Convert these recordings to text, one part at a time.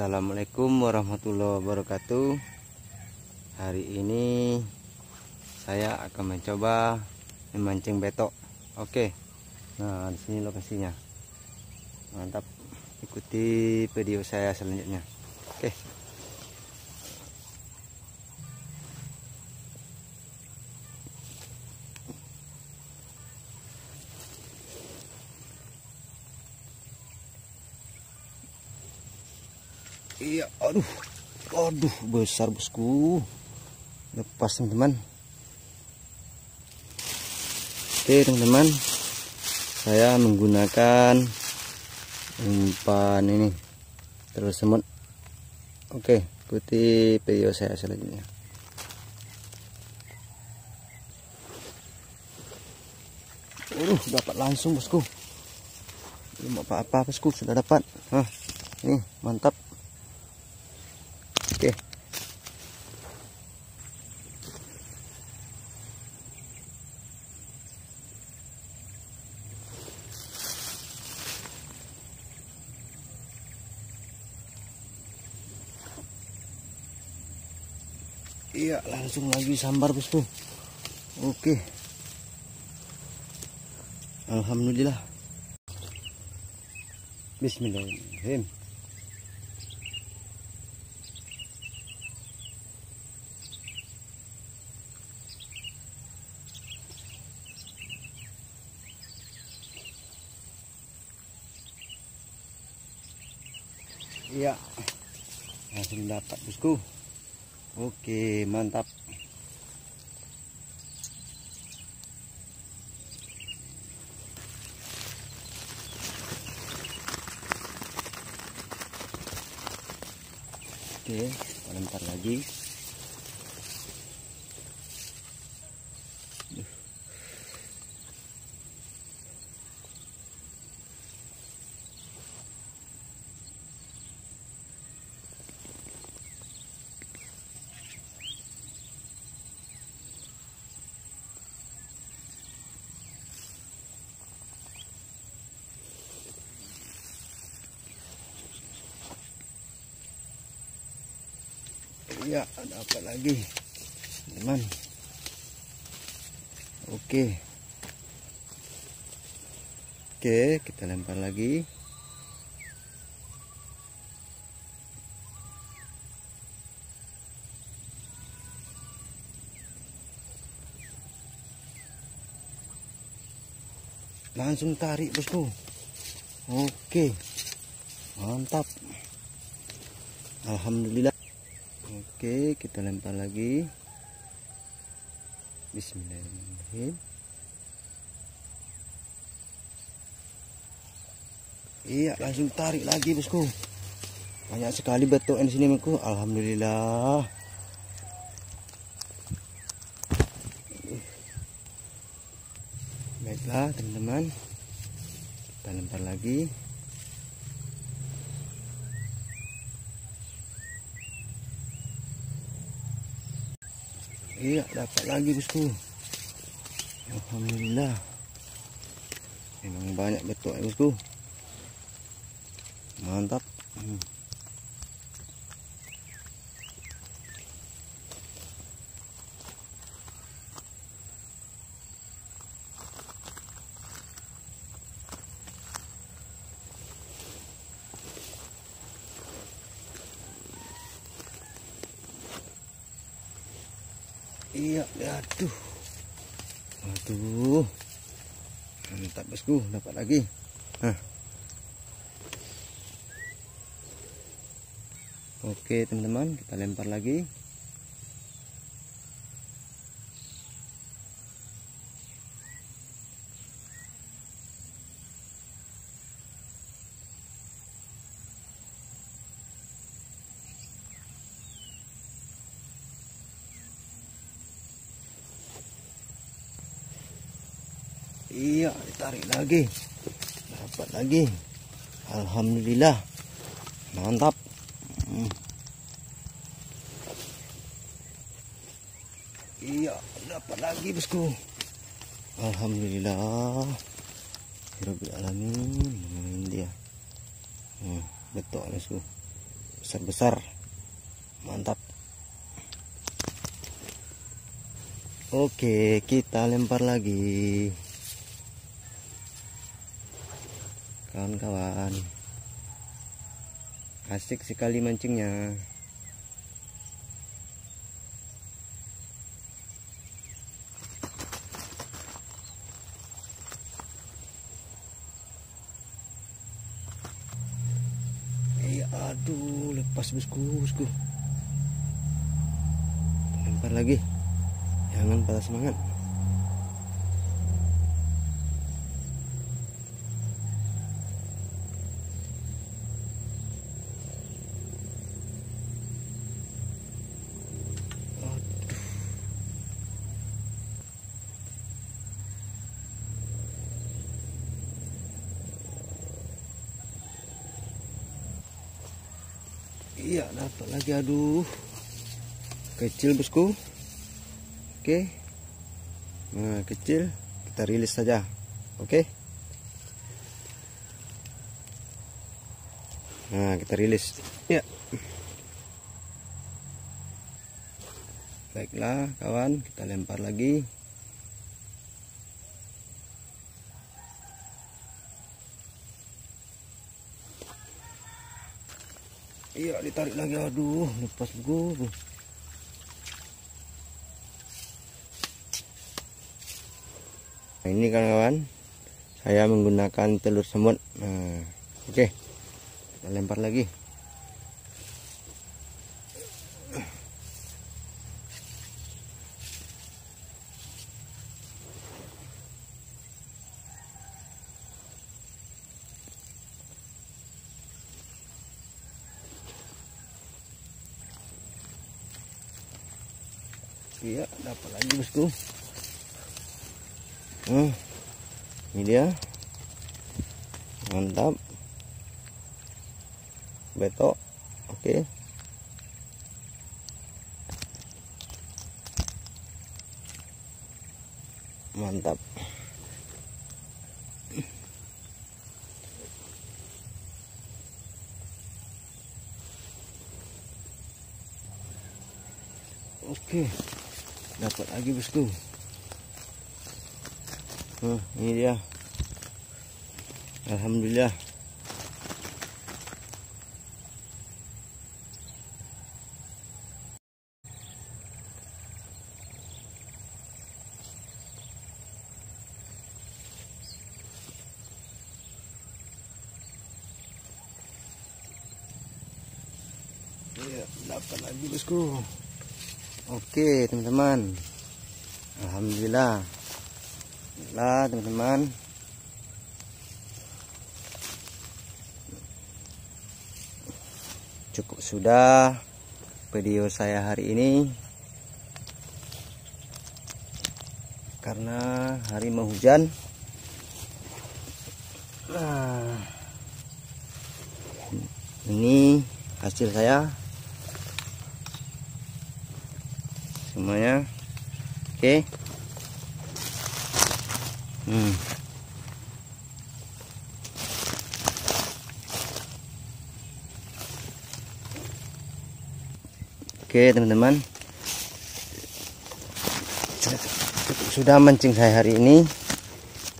Assalamualaikum warahmatullahi wabarakatuh. Hari ini Saya akan mencoba Memancing betok. Oke. Nah di sini lokasinya. Mantap. Ikuti video saya selanjutnya. Oke Iya, aduh, aduh, besar bosku. Lepas teman-teman. Oke teman-teman, saya menggunakan umpan ini terus semut. Oke, ikuti video saya selanjutnya. Aduh, dapat langsung bosku. Belum apa-apa bosku, sudah dapat. Hah, ini mantap. Oke. Iya, langsung lagi sambar, Bosku. Oke. Alhamdulillah. Bismillahirrahmanirrahim. Iya. Langsung dapat, Bosku. Oke, mantap. Oke, lempar lagi. Iya, ada apa lagi? Teman. Oke. Oke, kita lempar lagi. Langsung tarik, Bosku. Oke. Mantap. Alhamdulillah. Oke, kita lempar lagi. Bismillahirrahmanirrahim. Iya, langsung tarik lagi, Bosku. Banyak sekali betok di sini, Bosku. Alhamdulillah. Baiklah, teman-teman. Kita lempar lagi. Iya dapat lagi bosku Alhamdulillah. Memang banyak betul ya bosku Mantap. Hmm. Iya, aduh. Aduh. Mantap bosku, dapat lagi. Nah. Oke, teman-teman, kita lempar lagi. Iya, ditarik lagi. Dapat lagi. Alhamdulillah. Mantap. Hmm. Iya, dapat lagi, Bosku. Alhamdulillah. Rabbil alamin. Ini dia. Hmm, betul, Bosku. besar-besar mantap oke kita lempar lagi kawan-kawan asik sekali mancingnya Eh, aduh, lepas bosku, bosku. Lempar lagi. Jangan patah semangat. Iya dapat lagi aduh. Kecil bosku. Oke. Nah kecil Kita rilis saja. Oke. Nah kita rilis. Ya Baiklah kawan Kita lempar lagi Iya ditarik lagi aduh lepas buku. Nah, ini kawan-kawan saya menggunakan telur semut. Nah, oke. Okay. Kita lempar lagi. Iya, dapat lagi bosku. Hmm, ini dia. Mantap. Betok. Oke. Mantap. Oke dapat lagi bosku nah, ini dia. Alhamdulillah. Ya, dapat lagi bosku. Oke teman-teman. Alhamdulillah. Lah teman-teman. Cukup sudah video saya hari ini. Karena hari mau hujan Nah Ini hasil saya semuanya oke. Okay. hmm. oke okay, teman-teman. Sudah mancing saya hari ini.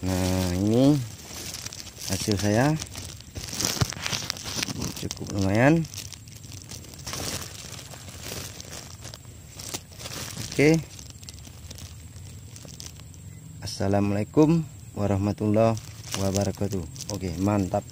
Nah ini hasil saya. Cukup lumayan Oke. Assalamualaikum warahmatullahi wabarakatuh. Oke, mantap.